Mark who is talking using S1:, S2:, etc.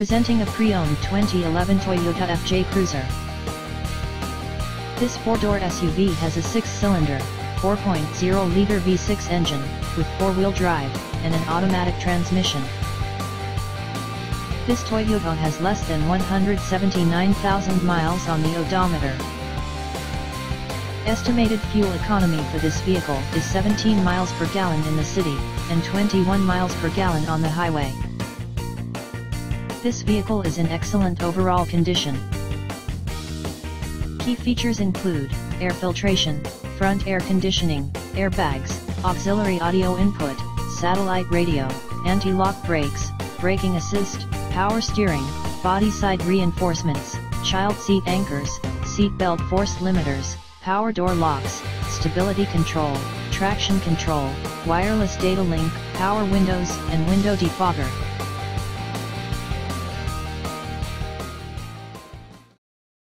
S1: Presenting a pre-owned 2011 Toyota FJ Cruiser. This four-door SUV has a six-cylinder, 4.0-liter V6 engine, with four-wheel drive, and an automatic transmission. This Toyota has less than 179,000 miles on the odometer. Estimated fuel economy for this vehicle is 17 miles per gallon in the city, and 21 miles per gallon on the highway. This vehicle is in excellent overall condition. Key features include, air filtration, front air conditioning, airbags, auxiliary audio input, satellite radio, anti-lock brakes, braking assist, power steering, body side reinforcements, child seat anchors, seat belt force limiters, power door locks, stability control, traction control, wireless data link, power windows and window defogger.